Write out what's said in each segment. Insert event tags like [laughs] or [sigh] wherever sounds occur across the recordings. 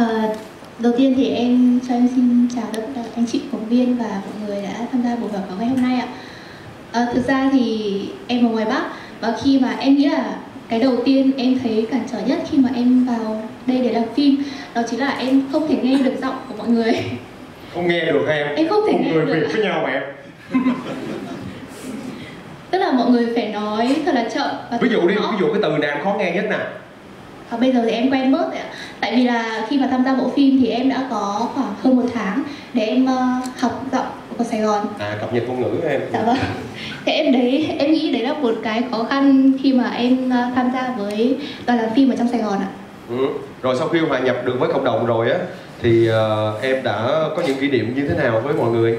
À, đầu tiên thì em cho em xin chào tất cả anh chị phóng viên và mọi người đã tham gia buổi họp báo ngày hôm nay ạ. À, thực ra thì em ở ngoài Bắc và khi mà em nghĩ là cái đầu tiên em thấy cản trở nhất khi mà em vào đây để làm phim đó chính là em không thể nghe được giọng của mọi người. Không nghe được em? Em không thể một nghe người được việt với nhau mà em? Tức là mọi người phải nói thật là chậm và ví dụ đi rõ. ví dụ cái từ nào khó nghe nhất nè Và bây giờ thì em quen bớt ạ. Tại vì là khi mà tham gia bộ phim thì em đã có khoảng hơn một tháng để em ờ, học giọng của Sài Gòn. À cập nhật ngôn ngữ em. Dạ vâng. Thế em đấy, em nghĩ đấy là một cái khó khăn khi mà em ờ, tham gia với đoàn làm phim ở trong Sài Gòn ạ. Ừ. rồi sau khi hòa nhập được với cộng đồng rồi á thì ờ, em đã có những kỷ niệm như thế nào với mọi người?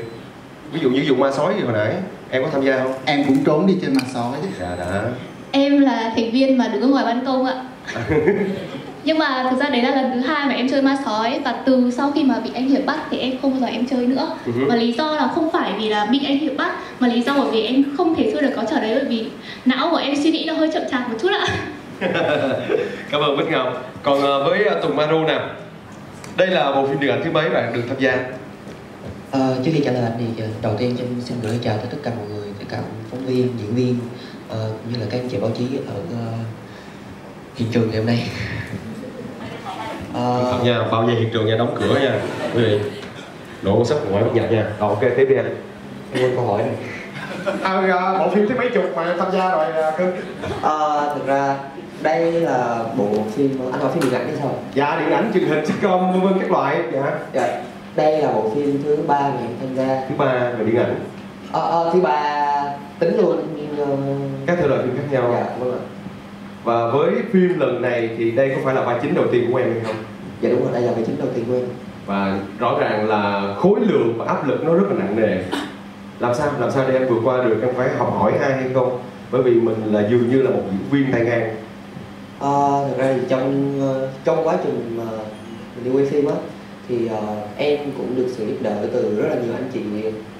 Ví dụ như vụ ma sói gì hồi nãy em có tham gia không? Em cũng trốn đi trên mặt sói dạ đã. Em là thành viên mà đứng ở ngoài ban công ạ [laughs] Nhưng mà thực ra đấy là lần thứ hai mà em chơi ma sói Và từ sau khi mà bị anh Hiệp bắt thì em không bao giờ em chơi nữa. Ừ hứ. Và lý do là không phải vì là bị anh Hiệp bắt Mà lý do bởi vì em không thể chơi được có trở đấy Bởi vì não của em suy nghĩ nó hơi chậm chạp một chút ạ. [laughs] Cảm ơn bích ngọc. Còn ờ, với ờ, tùng maru nè đây là bộ phim điện ảnh thứ mấy bạn được tham gia? Ờ, trước khi trả lời anh thì đầu tiên xin xin gửi lời chào tới tất cả mọi người, tất cả phóng viên, diễn viên ờ, cũng như là các anh chị báo chí ở ờ, hiện trường ngày hôm nay. Ờ, Thật nha bao giờ hiện trường nha đóng cửa nha quý vị độ sắp ngoại bất nhập nha rồi ok tiếp đi anh em quên câu hỏi này. À, bộ phim thứ mấy chục mà tham gia rồi à, cưng Ờ, thực ra đây là bộ phim anh nói phim điện ảnh hay sao? dạ điện ảnh truyền hình sitcom vân vân các loại dạ Dạ, đây là bộ phim thứ ba mà em tham gia. thứ ba về điện ảnh Ờ, ờ, thứ ba tính luôn nhưng ờ, các thể loại phim khác nhau dạ vâng ạ. Và với phim lần này thì đây có phải là vai chính đầu tiên của em hay không? Dạ đúng rồi, đây là vai chính đầu tiên của em. và rõ ràng là khối lượng và áp lực nó rất là nặng nề. Làm sao làm sao để em vượt qua được? Em phải học hỏi ai hay không? Bởi vì mình là dường như là một diễn viên tay ngang Ờ, thực ra thì trong ờ, trong quá trình mà mình đi quay phim á thì ờ, em cũng được sự giúp đỡ từ rất là nhiều anh chị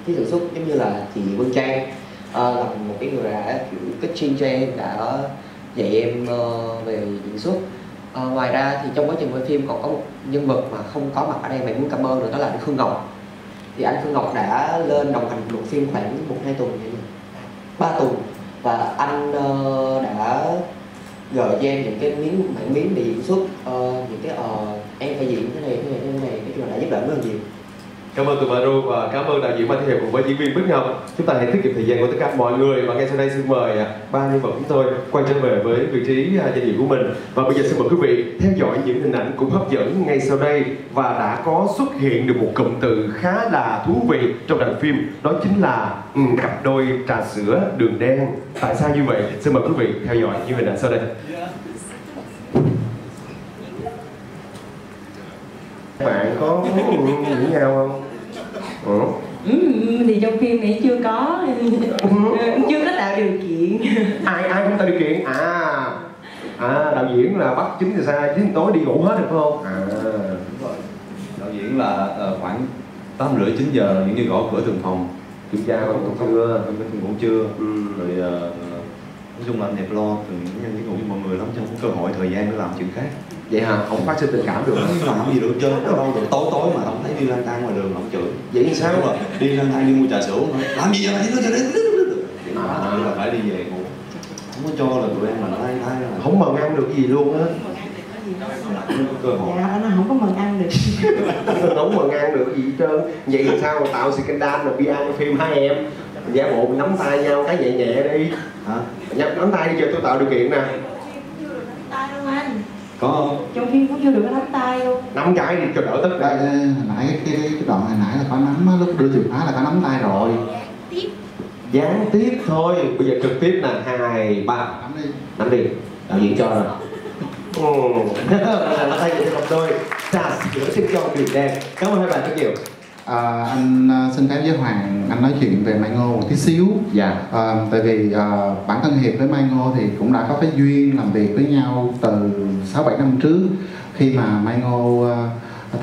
kỹ sản xuất giống như là chị Vân Trang. Ờ, là một cái người đã kiểu coaching cho em đã dạy em ờ, về diễn xuất. Ờ, ngoài ra thì trong quá trình quay phim còn có một nhân vật mà không có mặt ở đây mà em muốn cảm ơn nữa đó là anh Khương Ngọc. Thì anh Khương Ngọc đã lên đồng hành bộ phim khoảng một hai tuần vậy ba tuần. Và anh uh, đã gợi cho em những cái miếng mảng miếng để diễn xuất uh, những cái ờ, em phải diễn thế này thế này thế này nói chung là đã giúp đỡ rất là nhiều. Cảm ơn tụi Maru và cảm ơn đạo diễn Mai Thị Hiệp cùng với diễn viên Bích Ngọc. Chúng ta hãy tiết kiệm thời gian của tất cả mọi người và ngay sau đây xin mời à, ba nhân vật chúng tôi quay trở về với vị trí à, danh dự của mình. Và bây giờ xin mời quý vị theo dõi những hình ảnh cũng hấp dẫn ngay sau đây và đã có xuất hiện được một cụm từ khá là thú vị trong đoạn phim, đó chính là ừ, cặp đôi trà sữa đường đen. Tại sao như vậy? Xin mời quý vị theo dõi những hình ảnh sau đây. Bạn có nghĩ nhau không? Ừ. Ừ, thì trong phim này chưa có. Chưa có tạo điều kiện. Ai ai không tạo điều kiện? À à đạo diễn là bắt chín giờ xa chín tối đi ngủ hết được phải không? À. Đạo diễn là ờ, khoảng tám rưỡi chín giờ những cái gõ cửa từng phòng. Kiểm tra còn còn chưa? Không có ngủ trưa ừ. rồi ờ, nói chung là anh đẹp lo từng những nhân ngủ với mọi người lắm có cơ hội thời gian để làm chuyện khác vậy hả? Không phát sinh tình cảm được không làm gì được hết trơn đâu đâu được tối tối mà không thấy đi lang thang ngoài đường không chửi. Vậy thì sao? Rồi, đi lang thang đi mua trà sữa nói làm gì vậy? Nó cho đến À. là phải đi về ngủ. Không có cho là tụi em là nó hay là không mần ăn được gì luôn á. Dạ nó không có mần ăn được. [laughs] Không mần ăn được gì hết trơn. Vậy thì sao mà tạo scandal là bia cho phim hai em? Giả bộ nắm tay nhau cái nhẹ nhẹ đi. Hả? Nắm tay đi giờ tôi tạo điều kiện nè có không? Trong phim cũng chưa được có nắm tay luôn nắm cái đi cho đỡ tức đây đây hồi nãy cái, cái, cái đoạn hồi nãy là có nắm lúc đưa chìa khóa là có nắm tay rồi. Gián tiếp. Thôi. Bây giờ trực tiếp nè. Hai ba. Nắm đi. Nắm đi. Đạo diễn cho rồi. Ừ. là tay của cặp đôi. Trà sữa xin cho đường đen cảm ơn hai bạn rất nhiều à, anh à, xin phép với Hoàng anh nói chuyện về Mai Ngô một tí xíu. Dạ. À, tại vì à, bản thân Hiệp với Mai Ngô thì cũng đã có cái duyên làm việc với nhau từ 6 7 năm trước. Khi mà Mai Ngô à,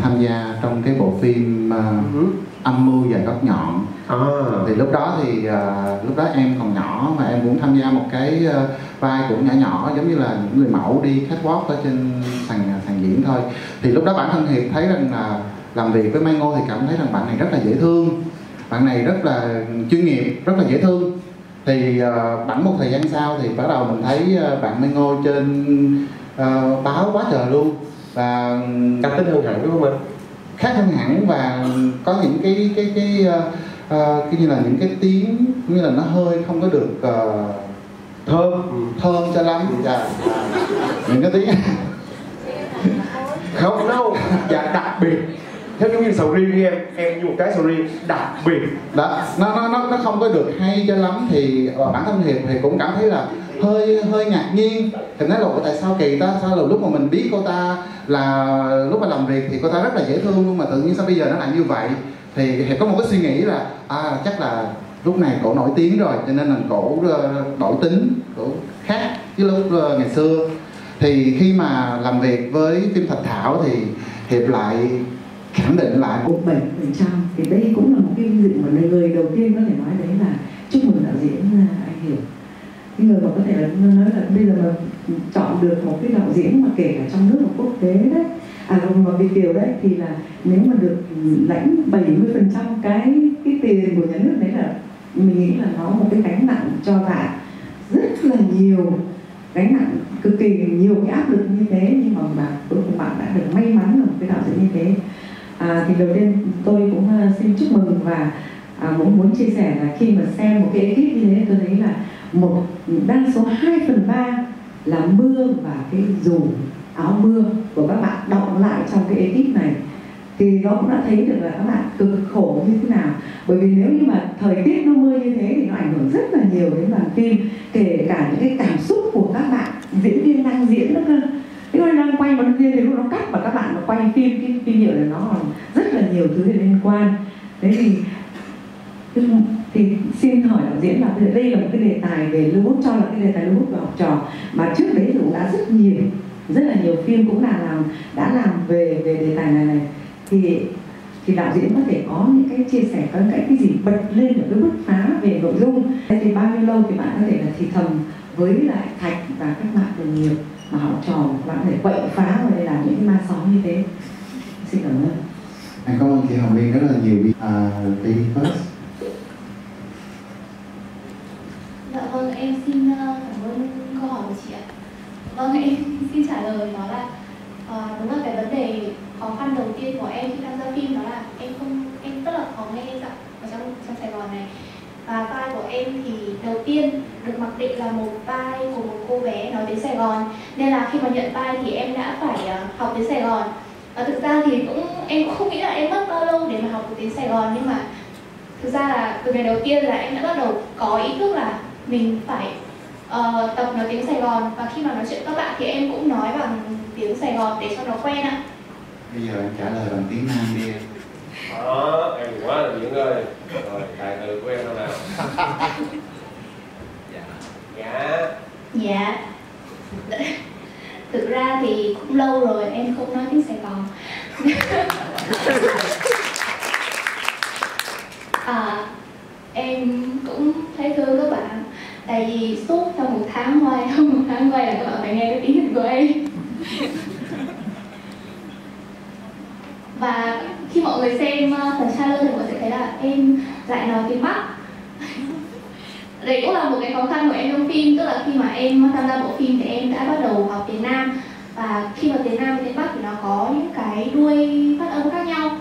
tham gia trong cái bộ phim à, Ừ. âm mưu và góc nhọn. À. thì lúc đó thì uh, lúc đó em còn nhỏ mà em cũng tham gia một cái uh, vai cũng nhỏ nhỏ giống như là những người mẫu đi catwalk ở trên sàn sàn diễn thôi. Thì lúc đó bản thân hiệp thấy rằng là làm việc với Mai Ngô thì cảm thấy rằng bạn này rất là dễ thương. Bạn này rất là chuyên nghiệp rất là dễ thương. Thì uh, bẵng một thời gian sau thì bắt đầu mình thấy uh, bạn Mai Ngô trên uh, báo quá trời luôn. Và cá tính hơn hẳn đúng không anh khác hơn hẳn và có những cái cái cái uh, uh, cái như là những cái tiếng như là nó hơi không có được uh, thơm thơm cho lắm. Dạ những cái tiếng [laughs] không đâu [laughs] dạ đặc biệt theo giống như sầu riêng đi em em như một cái sầu riêng đặc biệt. Đó, nó nó nó nó không có được hay cho lắm thì ờ, bản thân hiệp thì cũng cảm thấy là hơi hơi ngạc nhiên. Thì nói là tại sao kỳ ta? Sao là lúc mà mình biết cô ta là, lúc mà làm việc thì cô ta rất là dễ thương luôn mà tự nhiên sao bây giờ nó lại như vậy? Thì hiệp có một cái suy nghĩ là à chắc là lúc này cổ nổi tiếng rồi, cho nên là cổ ờ, đổi tính, cổ khác chứ lúc ờ, ngày xưa. Thì khi mà làm việc với phim Thạch Thảo thì hiệp lại khẳng định lại của 7 phần trăm thì đây cũng là một cái vinh dự mà người đầu tiên có thể nói đấy là chúc mừng đạo diễn là anh hiểu. cái người mà có thể là nói là bây giờ mà chọn được một cái đạo diễn mà kể cả trong nước và quốc tế đấy à mà Việt kiều đấy, thì là nếu mà được lãnh 70 phần trăm cái cái tiền của nhà nước đấy là mình nghĩ là nó một cái gánh nặng cho bạn rất là nhiều, gánh nặng cực kỳ nhiều cái áp lực như thế. Nhưng mà bạn cuối cùng bạn đã được may mắn là một cái đạo diễn như thế à, thì đầu tiên tôi cũng uh, xin chúc mừng và à, cũng muốn chia sẻ là khi mà xem một cái ekip như thế tôi thấy là một đa số 2 phần ba là mưa và cái dù áo mưa của các bạn đọng lại trong cái ekip này. Thì nó cũng đã thấy được là các bạn cực khổ như thế nào. Bởi vì nếu như mà thời tiết nó mưa như thế thì nó ảnh hưởng rất là nhiều đến đoàn phim kể cả những cái cảm xúc của các bạn diễn viên đang diễn nữa cơ. Thế còn đang quay một viên thì lúc nó cắt và các bạn mà quay phim, cái phim hiệu là nó rất là nhiều thứ liên quan. Thế thì thì xin hỏi đạo diễn là đây là một cái đề tài về lưu bút cho là cái đề tài lưu bút và học trò. Mà trước đấy thì cũng đã rất nhiều, rất là nhiều phim cũng là làm, đã làm về về đề tài này này. Thì thì đạo diễn có thể có những cái chia sẻ có cái cái gì bật lên được cái bứt phá về nội dung. Thì bao nhiêu lâu thì bạn có thể là thì thầm với lại thạch và các bạn đồng nghiệp mà học trò bạn có thể quậy phá và làm những cái ma sóng như thế. Xin cảm ơn. Em cảm ơn chị Hồng Liên rất là nhiều à, đi first Dạ vâng, em xin ờ, cảm ơn câu hỏi của chị ạ. Vâng, em xin trả lời đó là ờ, đúng là cái vấn đề khó khăn đầu tiên của em khi tham gia phim đó là em không em rất là khó nghe giọng ở trong trong Sài Gòn này. Và vai của em thì đầu tiên được mặc định là một vai của một cô bé nói tiếng Sài Gòn. Nên là khi mà nhận vai thì em đã phải ờ, học tiếng Sài Gòn. Và thực ra thì cũng em cũng không nghĩ là em mất bao lâu để mà học được tiếng Sài Gòn nhưng mà thực ra là từ ngày đầu tiên là em đã bắt đầu có ý thức là mình phải uh, tập nói tiếng Sài Gòn. Và khi mà nói chuyện các bạn thì em cũng nói bằng tiếng Sài Gòn để cho nó quen ạ. bây giờ em trả lời bằng tiếng Nam đi em. Đó em quá là diễn ơi. Rồi tài từ của em đâu nào [laughs] dạ Dạ. [laughs] Thực ra thì cũng lâu rồi em không nói tiếng Sài Gòn. [laughs] à, em cũng thấy thương các bạn tại vì suốt trong một tháng quay [laughs] trong một tháng quay là các bạn phải nghe cái tiếng của em và khi mọi người xem uh, phần trailer thì mọi người sẽ thấy là em lại nói tiếng Bắc đấy cũng là một cái khó khăn của em trong phim tức là khi mà em tham gia bộ phim thì em đã bắt đầu học tiếng Nam. Và khi mà tiếng Nam và tiếng Bắc thì nó có những cái đuôi phát âm khác nhau.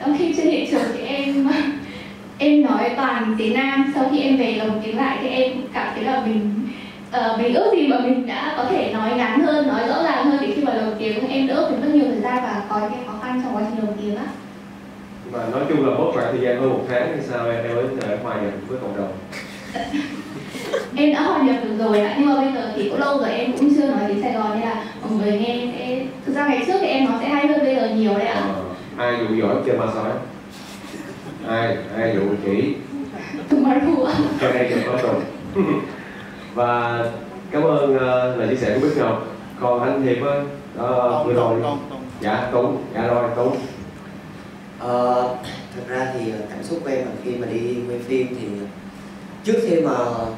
Trong [laughs] khi trên hiện trường thì em [laughs] em nói toàn tiếng Nam sau khi em về lồng tiếng lại thì em cảm thấy là mình uh, mình ước gì mà mình đã có thể nói ngắn hơn nói rõ ràng hơn để khi mà lồng tiếng em đỡ phải mất nhiều thời gian và có những khó khăn trong quá trình lồng tiếng á. Mà nói chung là mất khoảng thời gian hơn một tháng thì sao em? Mới hòa nhập với cộng đồng [laughs] em đã hòa nhập được rồi ạ nhưng mà bây giờ thì cũng lâu rồi em cũng chưa nói tiếng Sài Gòn nên là mọi người nghe sẽ thực ra ngày trước thì em nó sẽ hay hơn bây giờ nhiều đấy ạ. Ờ, ai dụ giỏi chơi ma sói? Ai ai dụ chỉ? Đùa cho đây cho có tuần [laughs] và cảm ơn uh, lời chia sẻ của Bích Ngọc. Còn anh Hiệp ơi uh, vừa rồi dạ Tùng dạ rồi Tùng Ờ, thực ra thì cảm xúc của em là khi mà đi quay phim thì trước khi mà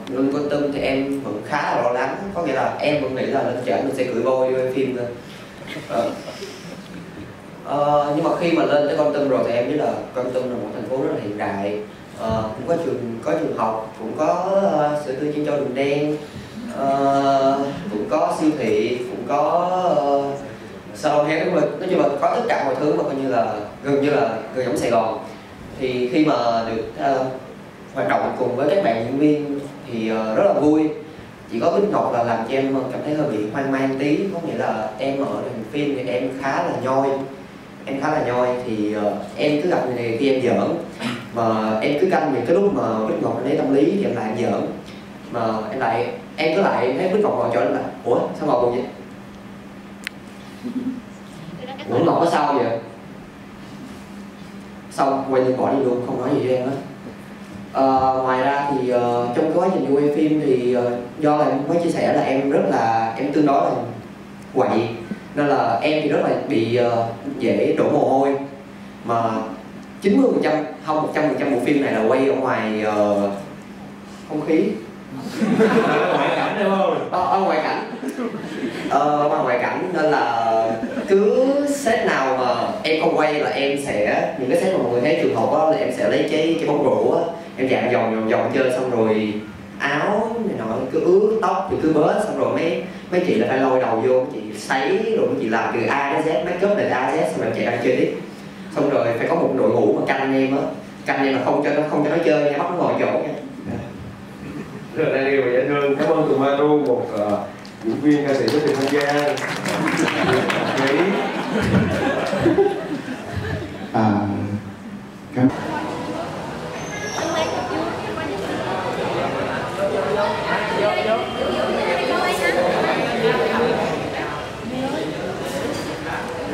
lên con tâm thì em vẫn khá là lo lắng. Có nghĩa là em vẫn nghĩ là lên trển mình sẽ cưỡi voi vô phim thôi. À. Nhưng mà khi mà lên tới con tâm rồi thì em biết là con tâm là một thành phố rất là hiện đại. À, cũng có trường có trường học cũng có uh, sữa tươi trên châu đường đen. Uh, cũng có siêu thị cũng có uh, salon hair của mình, nói chung là có tất cả mọi thứ mà coi như là gần như là gần giống Sài Gòn. Thì khi mà được uh, hoạt động cùng với các bạn diễn viên thì uh, rất là vui. Chỉ có Bích Ngọc là làm cho em cảm thấy hơi bị hoang mang tí có nghĩa là em ở đoàn phim thì em khá là nhoi. Em khá là nhoi thì uh, em cứ gặp người này khi em giỡn. Mà em cứ canh những cái lúc mà Bích Ngọc lấy tâm lý thì em lại giỡn. Mà em lại em cứ lại thấy Bích Ngọc ngồi chỗ em là ủa sao ngồi buồn vậy? [laughs] Ủa Ngọc có sao vậy? Xong quay lưng bỏ đi luôn không nói gì với em hết Ờ, ngoài ra thì uh, trong quá trình quay phim thì uh, do là em mới chia sẻ là em rất là em tương đối là quậy. Nên là em thì rất là bị uh, dễ đổ mồ hôi. Mà 90 phần trăm không 100 phần trăm bộ phim này là quay ở ngoài uh, không khí. Ngoại cảnh đúng không? Ờ, ở ngoại cảnh. Ờ, ở ngoại cảnh nên là cứ set nào mà em không quay là em sẽ những cái set mà mọi người thấy trường hợp á là em sẽ lấy cái cái bóng rổ á em dàn vòng vòng vòng chơi xong rồi áo này nọ cứ ướt tóc thì cứ bớt xong rồi mấy mấy chị là phải lôi đầu vô mấy chị sấy rồi mấy chị làm từ A đến Z make up từ A đến Z xong rồi chạy ra chơi tiếp. Xong rồi phải có một đội ngũ mà canh em á canh em mà không cho nó không cho nó chơi nha bắt nó ngồi chỗ nha. Rất là đáng yêu và dạ dễ thương cảm ơn tụi Maru một uh, diễn viên ca sĩ có sự tham gia à, cảm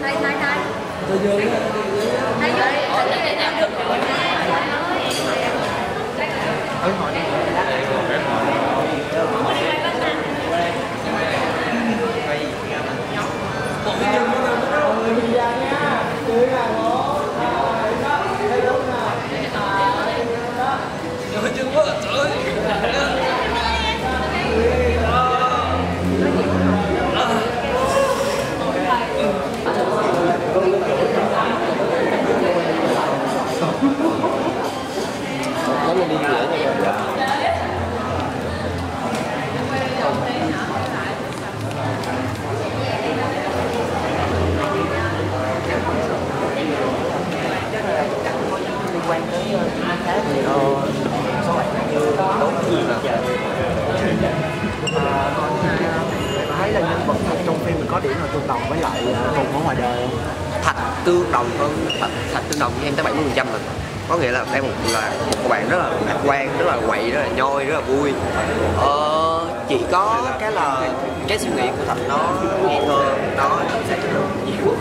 Thay thay thay. Thay vô. Thay vô. nó lên đi dễ rồi liên quan tới ăn khác thì ờ, số bạn như tối gì là thấy là nhân vật trong phim mình có điểm là tương đồng với lại cùng ở ngoài đời không? thạch tương đồng hơn thạch, thạch tương đồng với em tới 70 phần trăm rồi có nghĩa là em một là một bạn rất là lạc quan rất là quậy rất là nhoi rất là vui ờ, chỉ có cái là cái suy nghĩ của thạch nó ngây thơ nó sẽ nhiều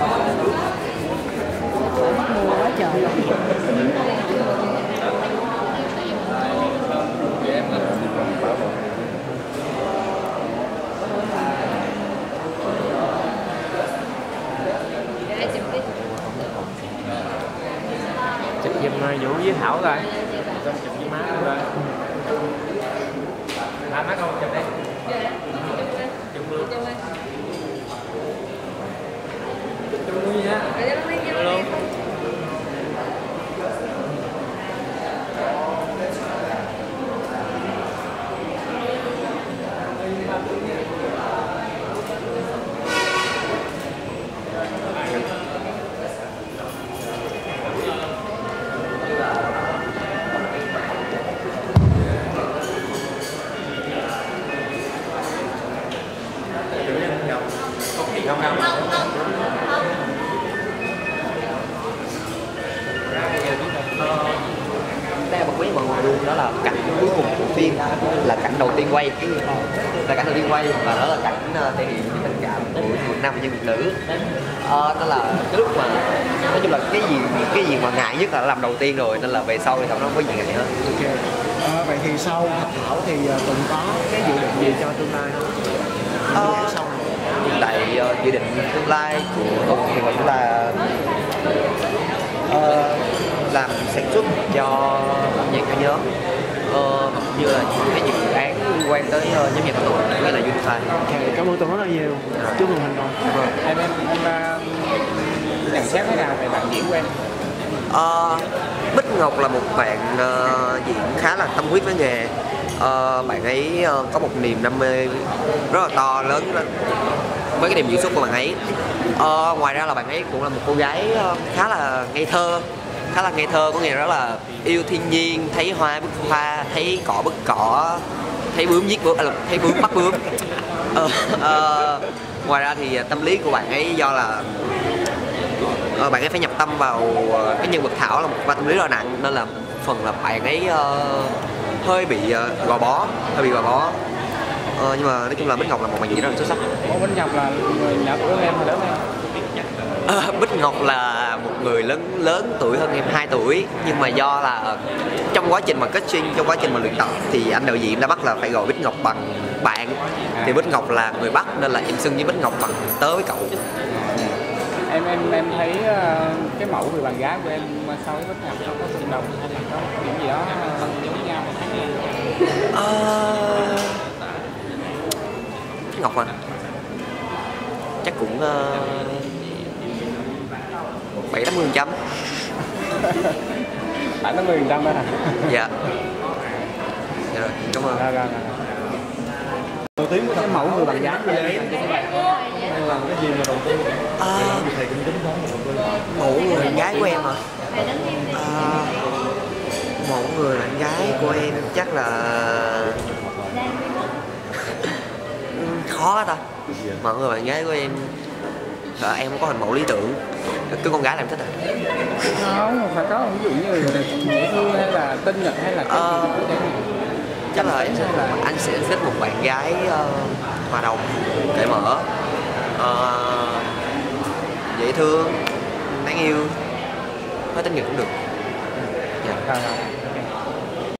chụp giùm Vũ với Thảo rồi xong chụp với má luôn coi à má con chụp đi chụp luôn chụp luôn nha chụp luôn không không đây là một quý mọi người luôn đó là cảnh cuối cùng của phim là cảnh đầu tiên quay là cảnh đầu tiên quay và đó là cảnh uh, thể hiện cái tình cảm của một nam nhân vật nữ Ờ, đó là cái lúc mà nói chung là cái gì cái gì mà ngại nhất là làm đầu tiên rồi nên là về sau thì nó không có gì ngại hết Ok. À, vậy thì sau Thạch Thảo thì uh, Tùng có cái dự định gì cho tương lai không? Ờ, sau hiện tại uh, dự định tương lai của Tùng thì chúng ta Ờ, làm sản xuất cho âm nhạc cả nhóm ờ, như là cái những dự án quan tới uh, nhóm nhạc Tùng nghĩa là Unify. Ok, cảm ơn Tùng rất là nhiều. Chúc mừng thành công. Vâng. em em em à, nhận xét thế nào về bạn diễn của em? Ờ, Bích Ngọc là một bạn ờ, diễn khá là tâm huyết với nghề. Ờ, bạn ấy ờ, có một niềm đam mê rất là to lớn đó. với cái niềm diễn xuất của bạn ấy. Ờ, ngoài ra là bạn ấy cũng là một cô gái khá là ngây thơ khá là ngây thơ có nghĩa rất là yêu thiên nhiên thấy hoa bức hoa thấy cỏ bức cỏ thấy bướm giết bướm à, thấy bướm bắt bướm. Ờ, ờ, ngoài ra thì à, tâm lý của bạn ấy do là uh, bạn ấy phải nhập tâm vào ờ, cái nhân vật Thảo là một vai tâm lý rất là nặng nên là phần là bạn ấy uh, hơi bị uh, gò bó hơi bị gò bó. Uh, nhưng mà nói chung là Bích Ngọc là một bạn diễn rất là xuất sắc. Ủa Bích Ngọc là người nhỏ tuổi em hay lớn em Ờ, Bích Ngọc là một người lớn lớn tuổi hơn em 2 tuổi. Nhưng mà do là trong quá trình mà coaching trong quá trình mà luyện tập thì anh đạo diễn đã bắt là phải gọi Bích Ngọc bằng bạn. Thì Bích Ngọc là người Bắc nên là em xưng với Bích Ngọc bằng tớ với cậu em em em thấy ờ, cái mẫu người bạn gái của em so với Bích Ngọc có tương đồng hay là có điểm gì đó ờ, giống nhau? Ờ, Bích Ngọc à chắc cũng ờ, bảy tám mươi trăm. nó 10 phần trăm đó hả? Dạ. Dạ rồi cảm ơn. Rồi rồi rồi. Đầu tiên cái mẫu người bạn gái của em làm cái gì mà đầu tiên? Ờ, thầy cũng tính tiên. Mẫu người bạn gái của em hả? Ờ, mẫu người bạn gái của em chắc là [laughs] khó ta. Mẫu người bạn gái của em Ờ, em không có hình mẫu lý tưởng cứ con gái là em thích à không phải có ví dụ như là dễ thương hay là tinh nhật hay là cái Ờ. gì chắc là em sẽ là- anh sẽ thích một bạn gái ờ, hòa đồng cởi mở ờ, dễ thương đáng yêu hơi tinh nghịch cũng được dạ. Rồi, rồi.